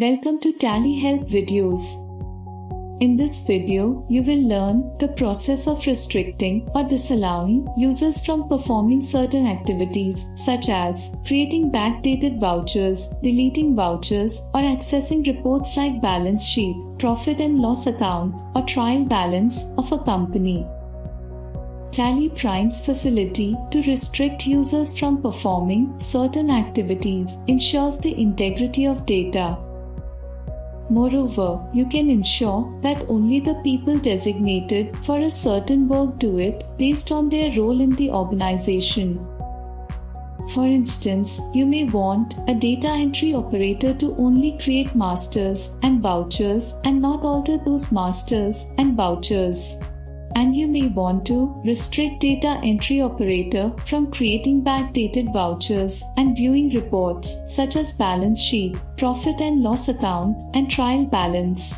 Welcome to Tally Help videos. In this video, you will learn the process of restricting or disallowing users from performing certain activities such as creating backdated vouchers, deleting vouchers, or accessing reports like balance sheet, profit and loss account, or trial balance of a company. Tally Prime's facility to restrict users from performing certain activities ensures the integrity of data. Moreover, you can ensure that only the people designated for a certain work do it based on their role in the organization. For instance, you may want a data entry operator to only create masters and vouchers and not alter those masters and vouchers and you may want to restrict data entry operator from creating backdated vouchers and viewing reports such as balance sheet, profit and loss account, and trial balance.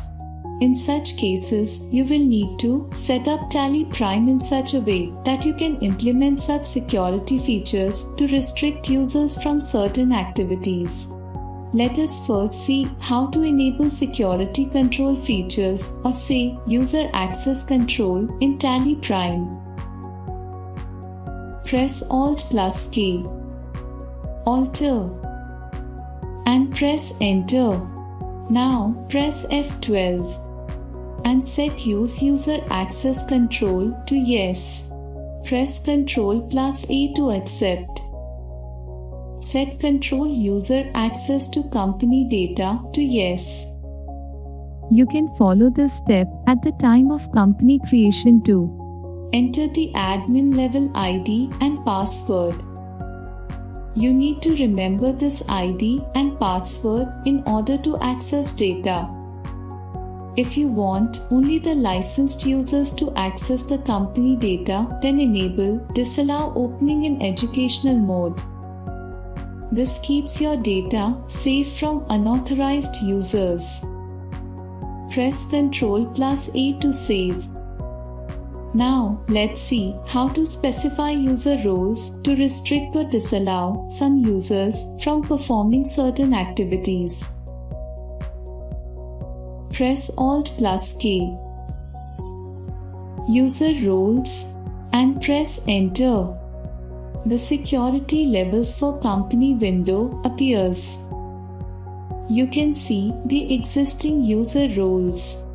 In such cases, you will need to set up Tally Prime in such a way that you can implement such security features to restrict users from certain activities. Let us first see how to enable security control features or say user access control in Tally Prime. Press Alt plus K. Alter. And press Enter. Now press F12 and set Use User Access Control to Yes. Press Ctrl plus A to accept. Set control user access to company data to yes. You can follow this step at the time of company creation too. Enter the admin level ID and password. You need to remember this ID and password in order to access data. If you want only the licensed users to access the company data, then enable Disallow Opening in Educational Mode. This keeps your data safe from unauthorized users. Press Ctrl plus A to save. Now, let's see how to specify user roles to restrict or disallow some users from performing certain activities. Press Alt plus K. User roles and press Enter the security levels for company window appears. You can see the existing user roles.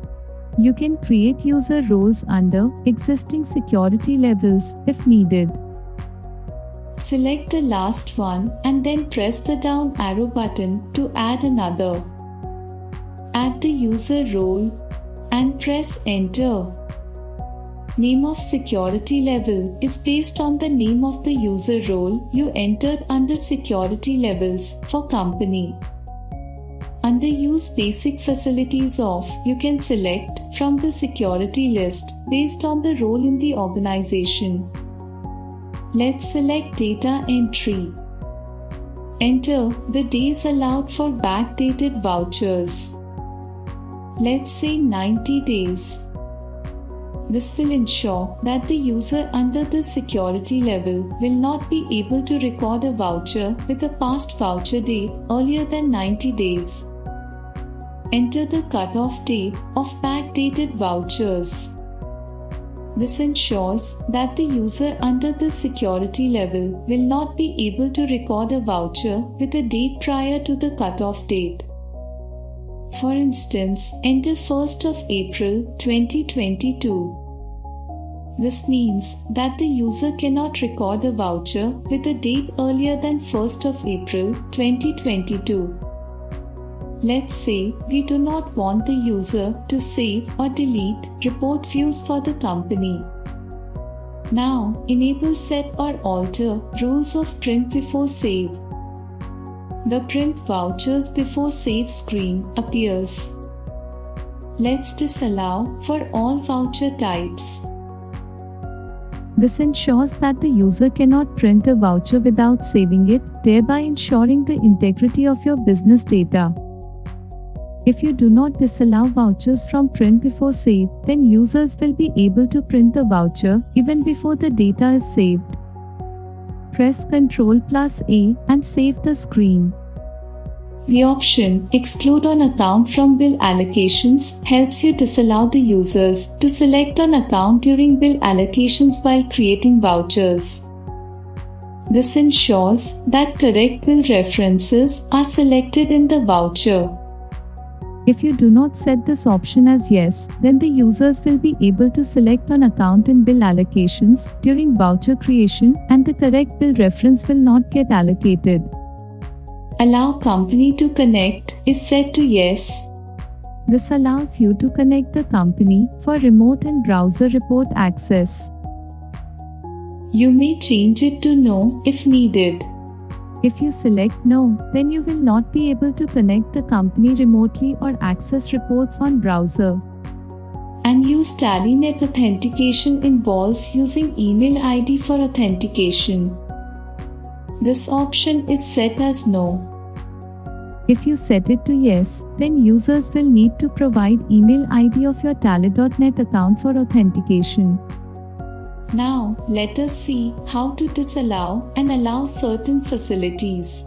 You can create user roles under existing security levels if needed. Select the last one and then press the down arrow button to add another. Add the user role and press enter name of security level is based on the name of the user role you entered under security levels for company. Under Use Basic Facilities of, you can select from the security list based on the role in the organization. Let's select Data Entry. Enter the days allowed for backdated vouchers. Let's say 90 days. This will ensure that the user under this security level will not be able to record a voucher with a past voucher date earlier than 90 days. Enter the cutoff date of backdated vouchers. This ensures that the user under this security level will not be able to record a voucher with a date prior to the cutoff date. For instance, enter 1st of April 2022. This means that the user cannot record a voucher with a date earlier than 1st of April 2022. Let's say we do not want the user to save or delete report views for the company. Now, enable set or alter rules of print before save. The print vouchers before save screen appears. Let's disallow for all voucher types. This ensures that the user cannot print a voucher without saving it, thereby ensuring the integrity of your business data. If you do not disallow vouchers from print before save, then users will be able to print the voucher even before the data is saved press Ctrl plus A and save the screen. The option Exclude on account from bill allocations helps you disallow the users to select on account during bill allocations while creating vouchers. This ensures that correct bill references are selected in the voucher. If you do not set this option as yes, then the users will be able to select on account in bill allocations during voucher creation and the correct bill reference will not get allocated. Allow company to connect is set to yes. This allows you to connect the company for remote and browser report access. You may change it to no if needed. If you select no, then you will not be able to connect the company remotely or access reports on browser. And use TallyNet authentication involves using email ID for authentication. This option is set as no. If you set it to yes, then users will need to provide email ID of your Tally.net account for authentication. Now, let us see how to disallow and allow certain facilities.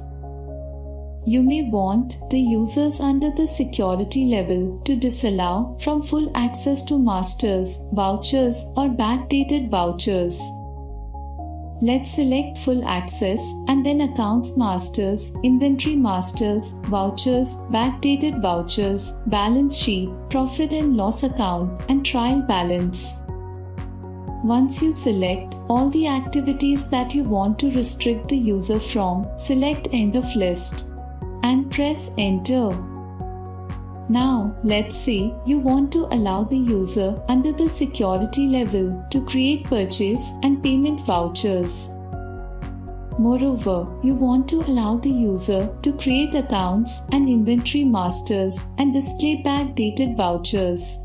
You may want the users under the security level to disallow from full access to masters, vouchers, or backdated vouchers. Let's select full access and then accounts masters, inventory masters, vouchers, backdated vouchers, balance sheet, profit and loss account, and trial balance. Once you select all the activities that you want to restrict the user from, select End of List and press Enter. Now, let's say you want to allow the user under the security level to create purchase and payment vouchers. Moreover, you want to allow the user to create accounts and inventory masters and display backdated vouchers.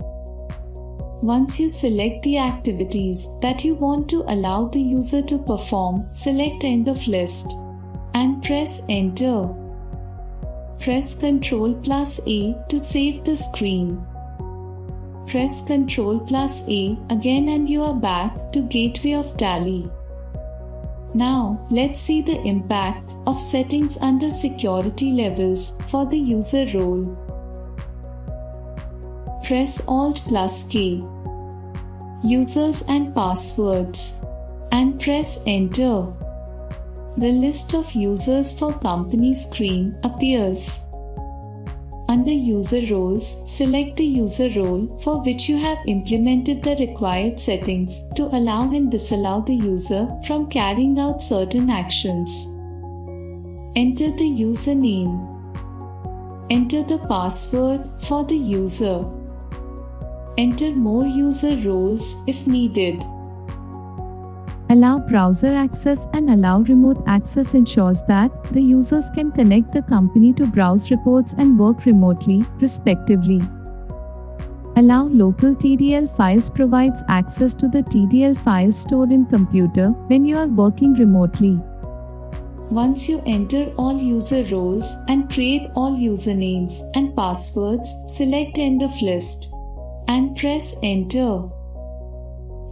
Once you select the activities that you want to allow the user to perform, select End of List and press Enter. Press Ctrl plus A to save the screen. Press Ctrl plus A again and you are back to Gateway of Tally. Now, let's see the impact of settings under security levels for the user role press Alt plus K. Users and passwords. And press Enter. The list of users for company screen appears. Under User Roles, select the user role for which you have implemented the required settings to allow and disallow the user from carrying out certain actions. Enter the username. Enter the password for the user. Enter more user roles if needed. Allow browser access and allow remote access ensures that the users can connect the company to browse reports and work remotely, respectively. Allow local TDL files provides access to the TDL files stored in computer when you are working remotely. Once you enter all user roles and create all usernames and passwords, select end of list and press enter.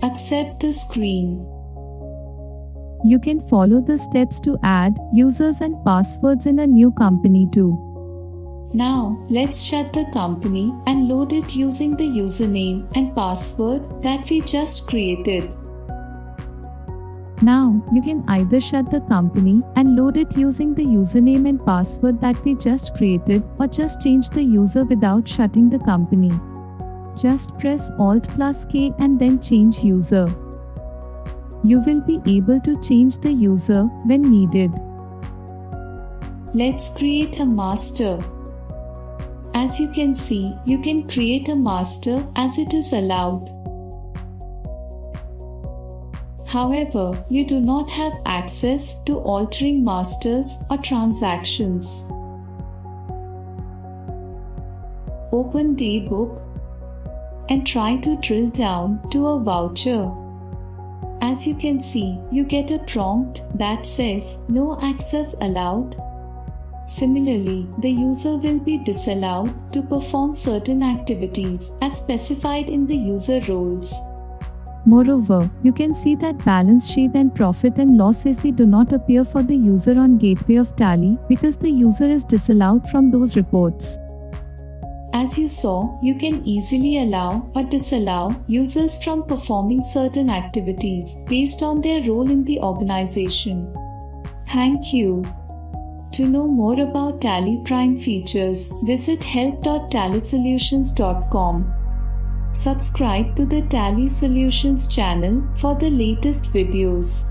Accept the screen. You can follow the steps to add users and passwords in a new company too. Now, let's shut the company and load it using the username and password that we just created. Now, you can either shut the company and load it using the username and password that we just created or just change the user without shutting the company. Just press Alt plus K and then change user. You will be able to change the user when needed. Let's create a master. As you can see, you can create a master as it is allowed. However, you do not have access to altering masters or transactions. Open Daybook and try to drill down to a voucher. As you can see, you get a prompt that says no access allowed. Similarly, the user will be disallowed to perform certain activities as specified in the user roles. Moreover, you can see that balance sheet and profit and loss AC do not appear for the user on gateway of Tally because the user is disallowed from those reports. As you saw, you can easily allow or disallow users from performing certain activities based on their role in the organization. Thank you. To know more about Tally Prime features, visit help.tallysolutions.com. Subscribe to the Tally Solutions channel for the latest videos.